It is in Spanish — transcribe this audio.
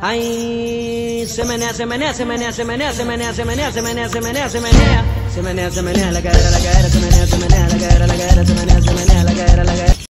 Ay, se menea, se menea, se menea, se menea, se menea, se menea, se menea, se menea, se menea, se menea, se menea, la cadera, la cadera, se menea, se menea.